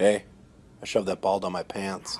Hey, I shoved that ball down my pants.